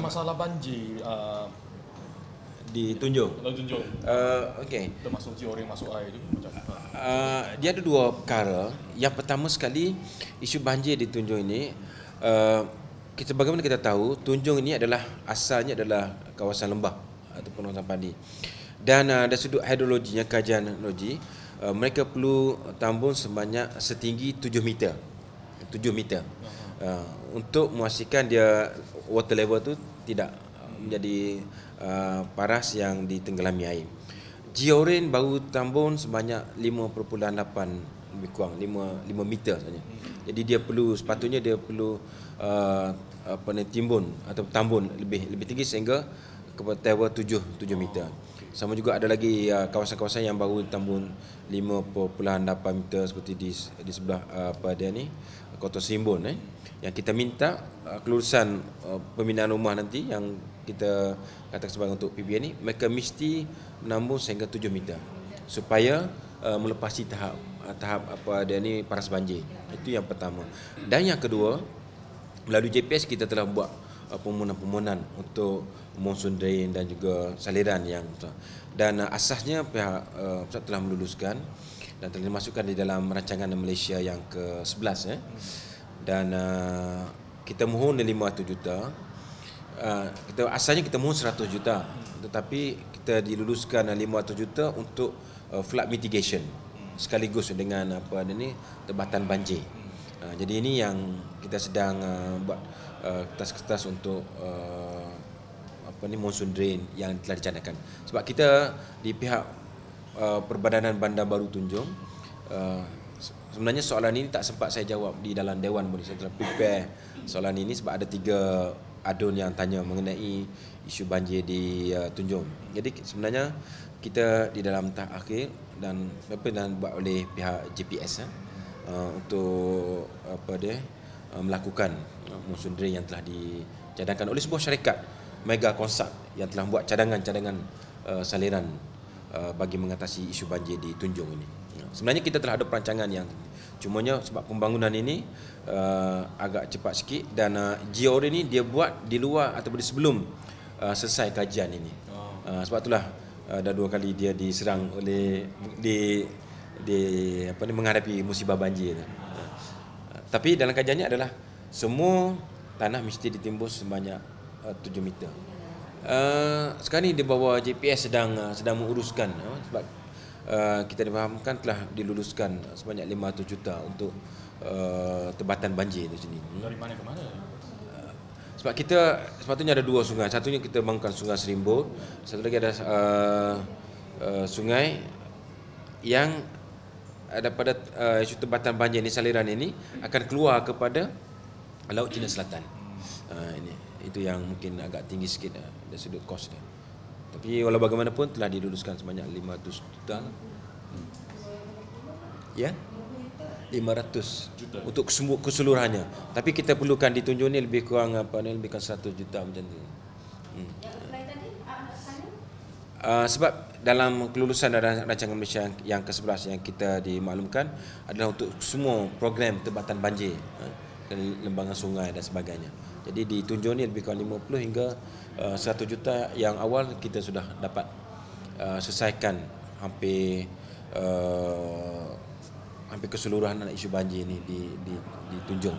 masalah banjir uh, di Tunjung. Lalu Junjung. Uh, okay. Kita masuk georing, masuk air tu macam uh, dia ada dua perkara. Yang pertama sekali isu banjir di Tunjung ini uh, kita bagaimana kita tahu Tunjung ini adalah asalnya adalah kawasan lembah ataupun kawasan padi. Dan uh, dari sudut hidrologinya kajian hidrologi uh, mereka perlu tambun sebanyak setinggi 7 meter. 7 meter. Uh, untuk memastikan dia water level tu tidak uh, menjadi uh, paras yang ditenggelami air. Georin baru tambun sebanyak 5.8 lebih kurang 5 5 meter saja. Jadi dia perlu sepatutnya dia perlu uh, apa ni timbun atau tambun lebih lebih tinggi sehingga ke level 7 7 meter. Sama juga ada lagi uh, kawasan-kawasan yang baru tambun 5.8 meter seperti di di sebelah uh, apa dia ni Kota Simbun eh yang kita minta uh, kelulusan pembinaan rumah nanti yang kita katakan sebagai untuk PBN ni mereka mesti menambung sehingga 7 meter supaya melepasi tahap tahap apa dia ni paras banjir. Itu yang pertama. Dan yang kedua melalui JPS kita telah buat permohonan-permohonan untuk monsoon drain dan juga saliran yang dan uh, asasnya pihak uh, pusat telah meluluskan dan telah dimasukkan di dalam rancangan Malaysia yang ke-11 eh. Dan uh, kita mohon 500 juta. Kita asalnya kita mohon 100 juta. Tetapi kita diluluskan 500 juta untuk flood mitigation sekaligus dengan apa ada ni tebatan banjir. Uh, jadi ini yang kita sedang uh, buat uh, kertas-kertas untuk uh, apa ni monsoon drain yang telah dicanangkan. Sebab kita di pihak uh, Perbadanan Bandar Baru Tunjung uh, sebenarnya soalan ini tak sempat saya jawab di dalam dewan pun saya telah prepare soalan ini sebab ada tiga adun yang tanya mengenai isu banjir di uh, Tunjung. Jadi sebenarnya kita di dalam tahap akhir dan apa dan buat oleh pihak JPS eh, uh, untuk apa dia uh, melakukan uh, monsoon drain yang telah dicadangkan oleh sebuah syarikat Mega Consult yang telah buat cadangan-cadangan uh, saliran uh, bagi mengatasi isu banjir di Tunjung ini. Sebenarnya kita telah ada perancangan yang cumanya sebab pembangunan ini uh, agak cepat sikit dan uh, GOR ini dia buat di luar ataupun di sebelum uh, selesai kajian ini. Uh, sebab itulah uh, dah dua kali dia diserang oleh di di apa ni menghadapi musibah banjir. Uh, tapi dalam kajiannya adalah semua tanah mesti ditimbus sebanyak uh, 7 meter. Uh, sekarang ni di bawah JPS sedang uh, sedang menguruskan uh, sebab uh, kita difahamkan telah diluluskan sebanyak 500 juta untuk uh, tebatan banjir itu sendiri. dari mana ke mana? Sebab kita sepatutnya ada dua sungai. Satunya kita bangunkan sungai Serimbun, satu lagi ada uh, uh, sungai yang ada pada uh, isu tebatan banjir ini saliran ini akan keluar kepada Laut Cina Selatan. Uh, ini itu yang mungkin agak tinggi sikit uh, dari sudut kos dia. Tapi walau bagaimanapun telah diluluskan sebanyak 500 juta. Hmm. Ya? 500 Juta. untuk keseluruhannya. Tapi kita perlukan ditunjuk ni lebih kurang apa ni lebih kurang 100 juta macam tu. Hmm. Uh, sebab dalam kelulusan dan rancangan Malaysia yang ke-11 yang kita dimaklumkan adalah untuk semua program tebatan banjir uh, lembangan sungai dan sebagainya. Jadi di Tunjung ni lebih kurang 50 hingga uh, 100 juta yang awal kita sudah dapat uh, selesaikan hampir uh, hampir keseluruhan isu banjir ni di di di Tunjung.